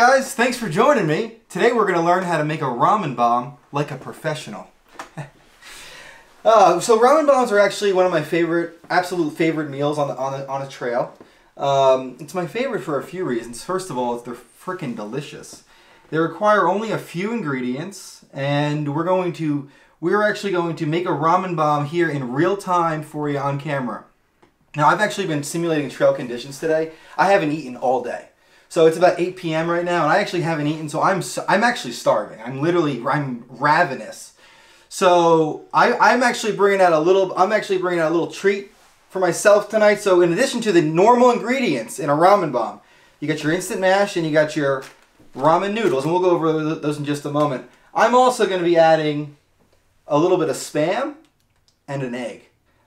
guys, thanks for joining me. Today we're going to learn how to make a ramen bomb like a professional. uh, so ramen bombs are actually one of my favorite, absolute favorite meals on the, on, the, on a trail. Um, it's my favorite for a few reasons. First of all, they're freaking delicious. They require only a few ingredients, and we're going to we're actually going to make a ramen bomb here in real time for you on camera. Now, I've actually been simulating trail conditions today. I haven't eaten all day. So it's about 8 p.m. right now, and I actually haven't eaten, so I'm I'm actually starving. I'm literally I'm ravenous. So I, I'm actually bringing out a little. I'm actually bringing out a little treat for myself tonight. So in addition to the normal ingredients in a ramen bomb, you got your instant mash and you got your ramen noodles, and we'll go over those in just a moment. I'm also going to be adding a little bit of spam and an egg.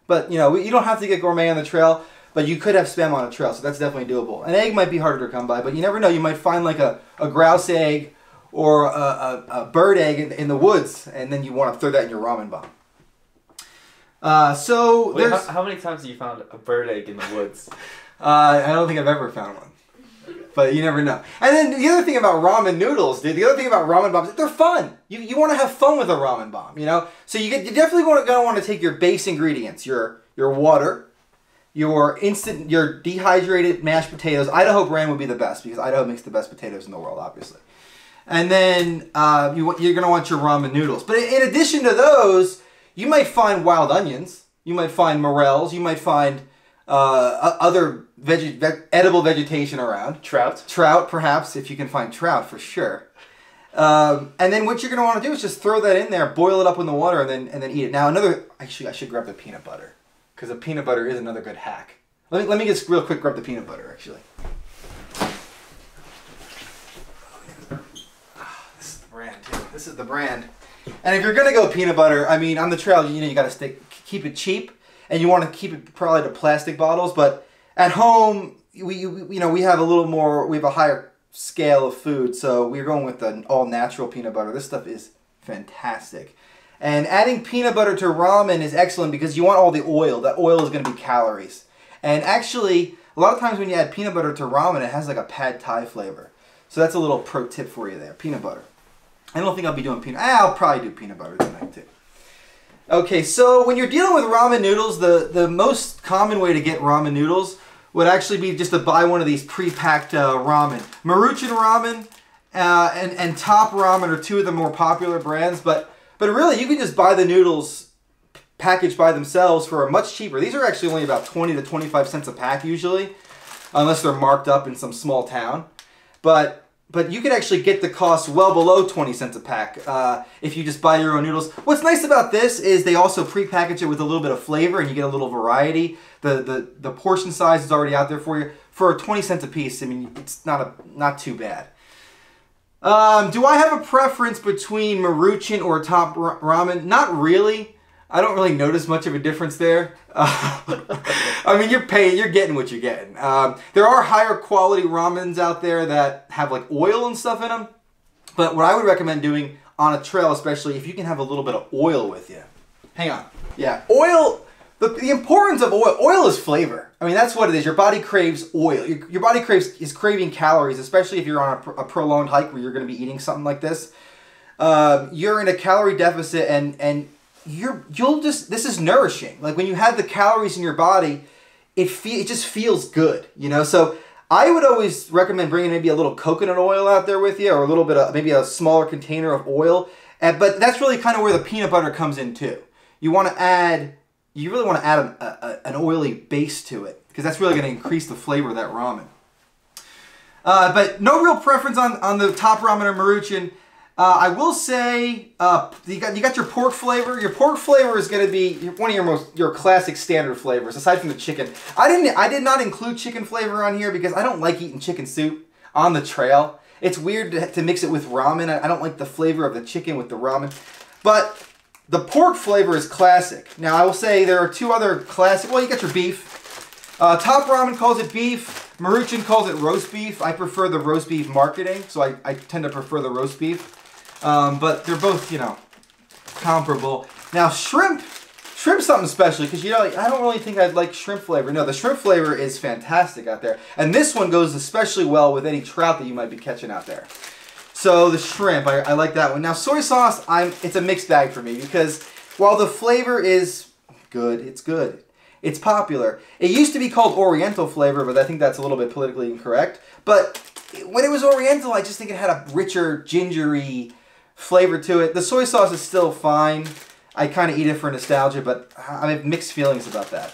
But you know, you don't have to get gourmet on the trail. But you could have spam on a trail, so that's definitely doable. An egg might be harder to come by, but you never know. You might find like a, a grouse egg or a, a, a bird egg in, in, the woods, and then you want to throw that in your ramen bomb. Uh, so Wait, how, how, many times have you found a bird egg in the woods? uh, I don't think I've ever found one. But you never know. And then the other thing about ramen noodles, dude, the other thing about ramen bombs, they're fun. You, you want to have fun with a ramen bomb, you know? So you, get, you definitely want to, want to take your base ingredients, your, your water, your instant, your dehydrated mashed potatoes. Idaho brand would be the best because Idaho makes the best potatoes in the world, obviously. And then uh, you, you're going to want your ramen noodles. But in addition to those, you might find wild onions. You might find morels. You might find uh, other veg- ve- edible vegetation around. Trout. Trout, perhaps, if you can find trout, for sure. Um, and then what you're going to want to do is just throw that in there, boil it up in the water, and then and then eat it. Now, another actually, I should grab the peanut butter because the peanut butter is another good hack. Let me, let me just real quick grab the peanut butter, actually. Ah, this is the brand. This is the brand. And if you're to go peanut butter, I mean, on the trail, you know, you got to stick, keep it cheap, and you want to keep it probably to plastic bottles, but at home, we, you know, we have a little more, we have a higher scale of food, so we're going with an all natural peanut butter. This stuff is fantastic. And adding peanut butter to ramen is excellent because you want all the oil. That oil is going to be calories. And actually, a lot of times when you add peanut butter to ramen, it has like a pad thai flavor. So that's a little pro tip for you there, peanut butter. I don't think I'll be doing peanut. I'll probably do peanut butter tonight too. Okay, so when you're dealing with ramen noodles, the, the most common way to get ramen noodles would actually be just to buy one of these pre-packed uh, ramen. Maruchan Ramen uh, and, and Top Ramen are two of the more popular brands, but but really, you can just buy the noodles packaged by themselves for a much cheaper. These are actually only about 20 to 25 cents a pack usually, unless they're marked up in some small town. But but you can actually get the cost well below 20 cents a pack uh, if you just buy your own noodles. What's nice about this is they also pre-package it with a little bit of flavor and you get a little variety. The, the, the portion size is already out there for you. For 20 cents a piece, I mean, it's not, a, not too bad. Um, do I have a preference between Maruchan or Top Ramen? Not really. I don't really notice much of a difference there. I mean, you're paying, you're getting what you're getting. Um, there are higher quality ramens out there that have like oil and stuff in them. But what I would recommend doing on a trail, especially if you can have a little bit of oil with you. Hang on. Yeah, oil the, the importance of oil, oil is flavor. I mean, that's what it is. Your body craves oil. Your, your body craves is craving calories, especially if you're on a, a prolonged hike where you're going to be eating something like this. Um, you're in a calorie deficit, and and you're you'll just this is nourishing. Like when you have the calories in your body, it fe- it just feels good, you know. So I would always recommend bringing maybe a little coconut oil out there with you, or a little bit of maybe a smaller container of oil. But that's really kind of where the peanut butter comes in too. You want to add you really want to add a, a, an oily base to it because that's really going to increase the flavor of that ramen. Uh, but no real preference on, on the top ramen or Maruchan. Uh, I will say uh, you got you got your pork flavor. Your pork flavor is going to be one of your most your classic standard flavors aside from the chicken. I didn't I did not include chicken flavor on here because I don't like eating chicken soup on the trail. It's weird to, to mix it with ramen. I, I don't like the flavor of the chicken with the ramen. But the pork flavor is classic. Now, I will say there are two other classic. Well, you got your beef. Uh, Top Ramen calls it beef. Maruchan calls it roast beef. I prefer the roast beef marketing, so I, I tend to prefer the roast beef. Um, but they're both, you know, comparable. Now, shrimp. shrimp something special because you know I don't really think I'd like shrimp flavor. No, the shrimp flavor is fantastic out there, and this one goes especially well with any trout that you might be catching out there. So the shrimp, I, I like that one. Now soy sauce, I'm it's a mixed bag for me because while the flavor is good, it's good. It's popular. It used to be called Oriental flavor, but I think that's a little bit politically incorrect. But when it was Oriental, I just think it had a richer, gingery flavor to it. The soy sauce is still fine. I kind of eat it for nostalgia, but I have mixed feelings about that.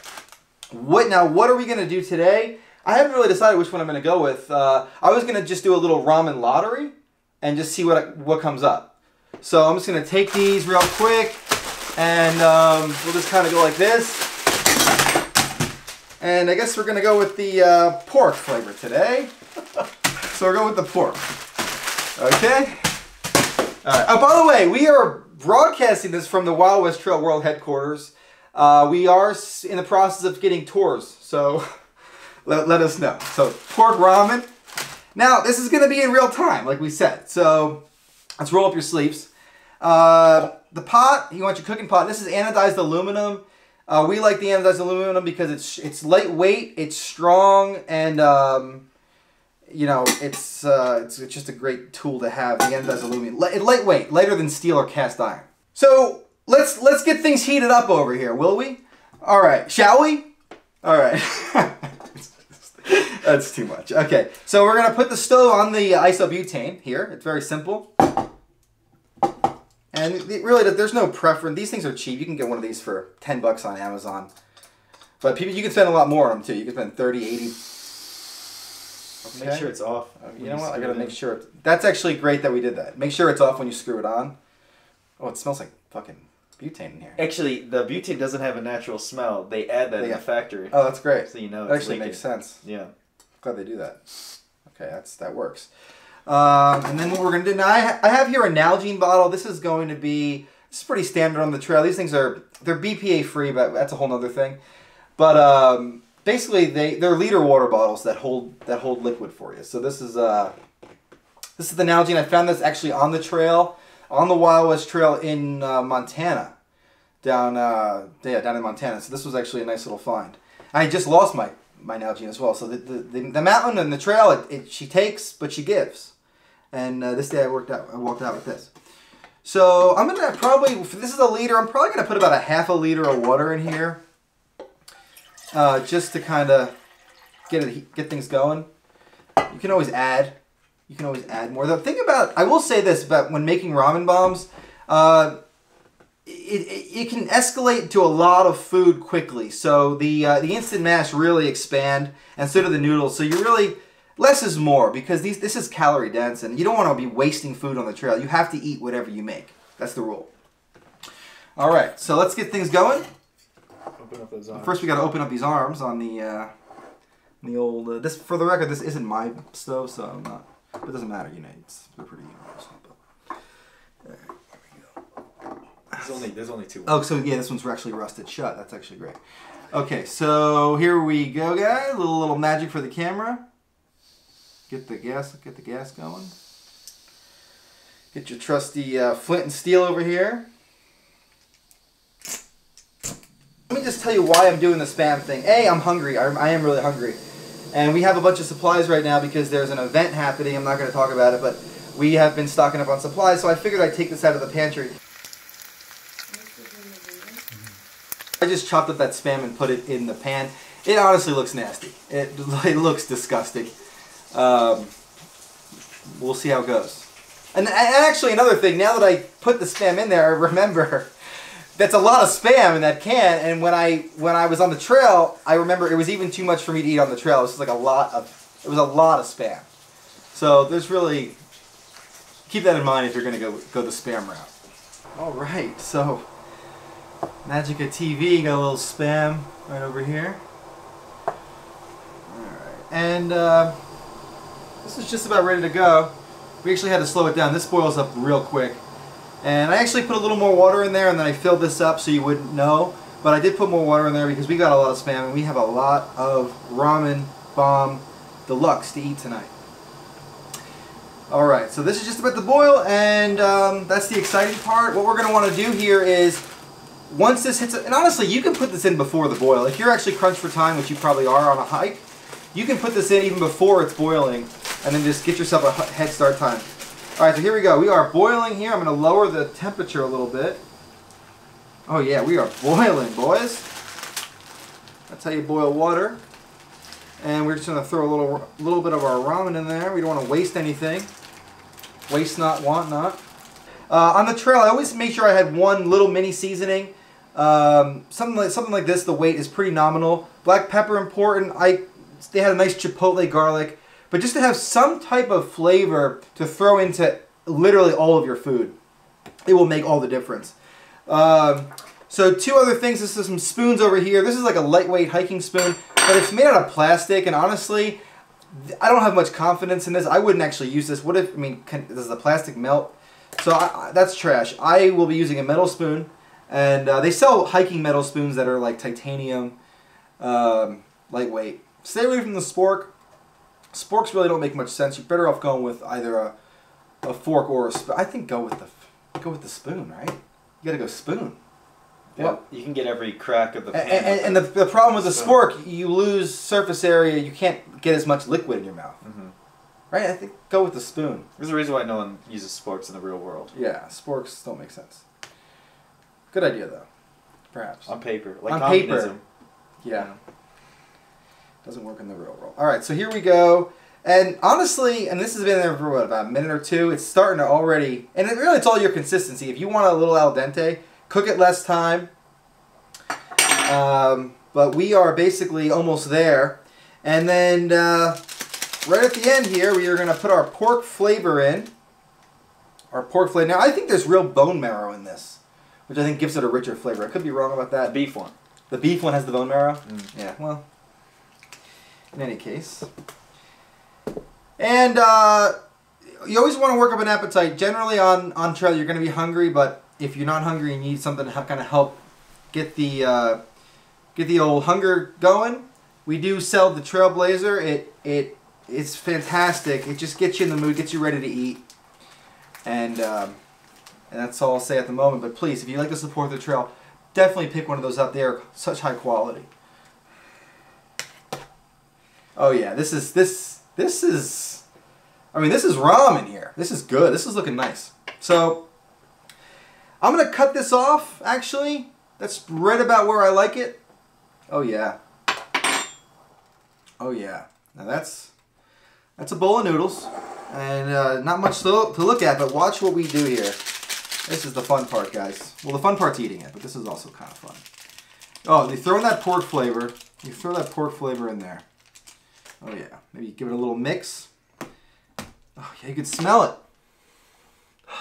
What now? What are we gonna do today? I haven't really decided which one I'm gonna go with. Uh, I was gonna just do a little ramen lottery and just see what what comes up. So I'm just gonna take these real quick, and um, we'll just kind of go like this. And I guess we're gonna go with the uh, pork flavor today. so we're going with the pork. Okay. All right. Oh, by the way, we are broadcasting this from the Wild West Trail World headquarters. Uh, we are in the process of getting tours, so let, let us know. So pork ramen. Now this is going to be in real time, like we said. So let's roll up your sleeves. Uh, the pot, you want your cooking pot. This is anodized aluminum. Uh, we like the anodized aluminum because it's it's lightweight, it's strong, and um, you know it's, uh, it's it's just a great tool to have. The anodized aluminum, Light, lightweight, lighter than steel or cast iron. So let's let's get things heated up over here, will we? All right, shall we? All right. That's too much. Okay, so we're gonna put the stove on the isobutane here. It's very simple. And really, there's no preference. These things are cheap. You can get one of these for 10 bucks on Amazon. But people, you can spend a lot more on them too. You can spend 30, 80. Okay. Make sure it's off. Uh, you know what? I gotta make sure. It's, that's actually great that we did that. Make sure it's off when you screw it on. Oh, it smells like fucking butane in here. Actually, the butane doesn't have a natural smell. They add that yeah. in the factory. Oh, that's great. So you know it actually leaking. makes sense. Yeah. Glad they do that. Okay, that's that works. Um, and then what we're going to do now, I, ha I have here a Nalgene bottle. This is going to be, this is pretty standard on the trail. These things are, they're BPA free, but that's a whole other thing. But um, basically, they, they're liter water bottles that hold, that hold liquid for you. So this is, uh, this is the Nalgene. I found this actually on the trail, on the Wild West Trail in uh, Montana. Down, uh, yeah, down in Montana. So this was actually a nice little find. I just lost my, my Nalgene as well. So the, the, the, mountain and the trail, it, it, she takes, but she gives. And uh, this day I worked out. I walked out with this. So I'm gonna probably this is a liter. I'm probably gonna put about a half a liter of water in here, uh, just to kind of get it get things going. You can always add. You can always add more. The thing about I will say this about when making ramen bombs, uh, it, it, it, can escalate to a lot of food quickly. So the uh, the instant mash really expand, and so do the noodles. So you really less is more because these this is calorie dense and you don't want to be wasting food on the trail. You have to eat whatever you make. That's the rule. All right, so let's get things going. First, we got to open up these arms on the uh, the old. Uh, this for the record, this isn't my stove, so I'm not. It doesn't matter, you know. It's pretty universal. There's only there's only two. Oh, so yeah, this one's actually rusted shut. That's actually great. Okay, so here we go, guys. A little little magic for the camera. Get the gas, get the gas going. Get your trusty uh, flint and steel over here. Let me just tell you why I'm doing the spam thing. A, I'm hungry. I, I am really hungry. And we have a bunch of supplies right now because there's an event happening. I'm not going to talk about it, but we have been stocking up on supplies, so I figured I'd take this out of the pantry. I just chopped up that spam and put it in the pan. It honestly looks nasty. It, it looks disgusting. Um, we'll see how it goes. And, and actually, another thing, now that I put the spam in there, I remember that's a lot of spam in that can. And when I when I was on the trail, I remember it was even too much for me to eat on the trail. It was like a lot of it was a lot of spam. So there's really keep that in mind if you're going to go go the spam route. All right, so Magica TV got a little spam right over here. All right, and. Uh, this is just about ready to go. We actually had to slow it down. This boils up real quick. And I actually put a little more water in there and then I filled this up so you wouldn't know. But I did put more water in there because we got a lot of spam and we have a lot of ramen bomb deluxe to eat tonight. Alright, so this is just about to boil and um, that's the exciting part. What we're going to want to do here is once this hits, and honestly, you can put this in before the boil. If you're actually crunched for time, which you probably are on a hike, you can put this in even before it's boiling, and then just get yourself a head start time. All right, so here we go. We are boiling here. I'm going to lower the temperature a little bit. Oh yeah, we are boiling, boys. That's how you boil water. And we're just going to throw a little, little bit of our ramen in there. We don't want to waste anything. Waste not, want not. Uh, on the trail, I always make sure I had one little mini seasoning. Um, something like something like this. The weight is pretty nominal. Black pepper important. I they had a nice chipotle garlic, but just to have some type of flavor to throw into literally all of your food, it will make all the difference. Um, so two other things. This is some spoons over here. This is like a lightweight hiking spoon, but it's made out of plastic, and honestly, I don't have much confidence in this. I wouldn't actually use this. What if, I mean, can, does the plastic melt? So I, that's trash. I will be using a metal spoon, and uh, they sell hiking metal spoons that are like titanium, um, lightweight. Stay away from the spork. Sporks really don't make much sense. You're better off going with either a, a fork or a spoon. I think go with the go with the spoon, right? You gotta go spoon. Yeah, well, you can get every crack of the pan. And, and, the, the problem with the spork, you lose surface area. You can't get as much liquid in your mouth. Mm-hmm. Right? I think go with the spoon. There's a reason why no one uses sporks in the real world. Yeah, sporks don't make sense. Good idea though. Perhaps. On paper. Like On paper. Yeah. Doesn't work in the real world. All right, so here we go. And honestly, and this has been there for what, about a minute or two, it's starting to already, and it really it's all your consistency. If you want a little al dente, cook it less time. Um, but we are basically almost there. And then uh, right at the end here, we are going to put our pork flavor in. Our pork flavor. Now, I think there's real bone marrow in this, which I think gives it a richer flavor. I could be wrong about that. The beef one. The beef one has the bone marrow? Mm. Yeah, well, in any case. And uh, you always want to work up an appetite. Generally on, on trail, you're going to be hungry, but if you're not hungry and you need something to kind of help get the uh, get the old hunger going, we do sell the Trailblazer. It it it's fantastic. It just gets you in the mood, gets you ready to eat, and um, and that's all I'll say at the moment. But please, if you like to support the trail, definitely pick one of those up. There, such high quality. Oh yeah, this is this this is. I mean, this is ramen here. This is good. This is looking nice. So I'm gonna cut this off. Actually, that's right about where I like it. Oh yeah. Oh yeah. Now that's that's a bowl of noodles, and uh, not much to, to look at, but watch what we do here. This is the fun part, guys. Well, the fun part's eating it, but this is also kind of fun. Oh, you throw in that pork flavor. You throw that pork flavor in there. Oh yeah. Maybe give it a little mix. Oh yeah, you can smell it.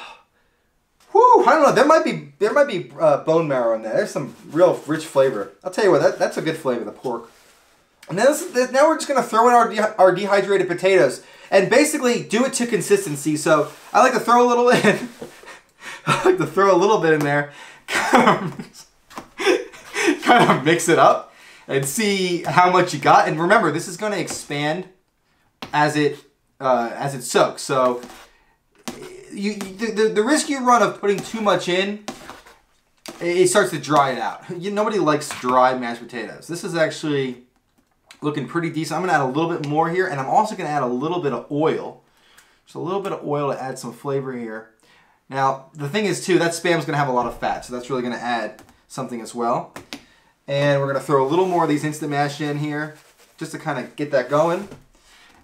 Whew, I don't know. There might be there might be uh, bone marrow in there. There's some real rich flavor. I'll tell you what, that, that's a good flavor, the pork. And now, this, now we're just going to throw in our, de our dehydrated potatoes. And basically do it to consistency. So I like to throw a little in. I like to throw a little bit in there. kind of mix it up and see how much you got. And remember, this is going to expand as it uh, as it soaks. So you, the, the, risk you run of putting too much in, it starts to dry it out. You, nobody likes dry mashed potatoes. This is actually looking pretty decent. I'm going to add a little bit more here, and I'm also going to add a little bit of oil. Just a little bit of oil to add some flavor here. Now, the thing is, too, that spam is going to have a lot of fat, so that's really going to add something as well. And we're going to throw a little more of these Instant Mash in here, just to kind of get that going.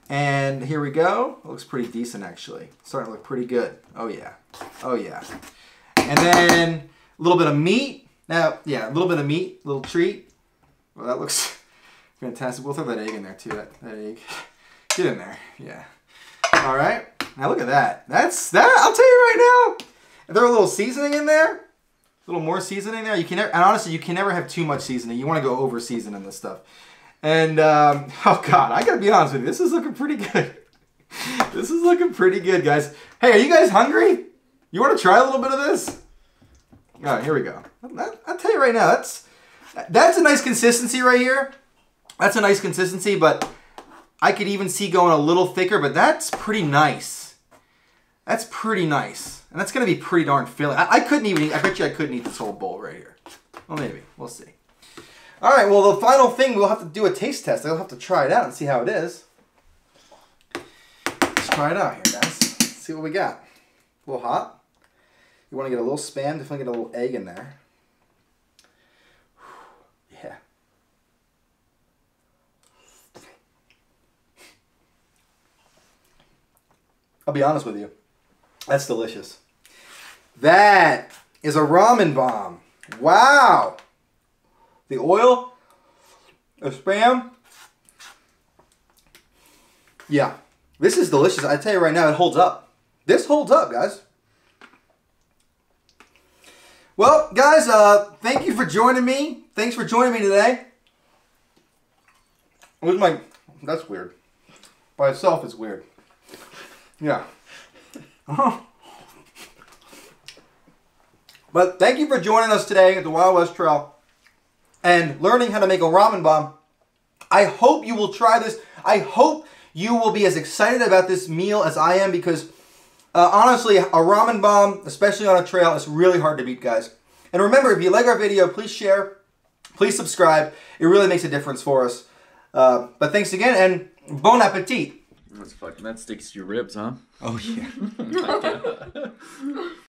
And here we go. It looks pretty decent, actually. starting to look pretty good. Oh, yeah. Oh, yeah. And then a little bit of meat. Now, yeah, a little bit of meat, little treat. Well, that looks fantastic. We'll throw that egg in there, too. That, that egg. Get in there. Yeah. All right. Now, look at that. That's, that, I'll tell you right now. If there a little seasoning in there, a little more seasoning there, you can never, and honestly, you can never have too much seasoning. You want to go over seasoning this stuff. And, um, oh God, I gotta be honest with you, this is looking pretty good. this is looking pretty good, guys. Hey, are you guys hungry? You want to try a little bit of this? All right, here we go. I'll tell you right now, that's that's a nice consistency right here. That's a nice consistency, but I could even see going a little thicker, but that's pretty nice. That's pretty nice. And that's going to be pretty darn filling. I, I couldn't even eat, I bet you I couldn't eat this whole bowl right here. Well, maybe. We'll see. All right. Well, the final thing we'll have to do a taste test. I'll have to try it out and see how it is. Let's try it out here, guys. Let's see what we got. A little hot. You want to get a little spam? Definitely get a little egg in there. Yeah. I'll be honest with you. That's delicious. That is a ramen bomb. Wow. The oil, the spam. Yeah. This is delicious. I tell you right now, it holds up. This holds up, guys. Well, guys, uh, thank you for joining me. Thanks for joining me today. Where's my... That's weird. By itself, it's weird. Yeah. But thank you for joining us today at the Wild West Trail and learning how to make a ramen bomb. I hope you will try this. I hope you will be as excited about this meal as I am because uh, honestly, a ramen bomb, especially on a trail, is really hard to beat, guys. And remember, if you like our video, please share, please subscribe. It really makes a difference for us. Uh, but thanks again, and bon appetit. That's fucking. That sticks to your ribs, huh? Oh, yeah.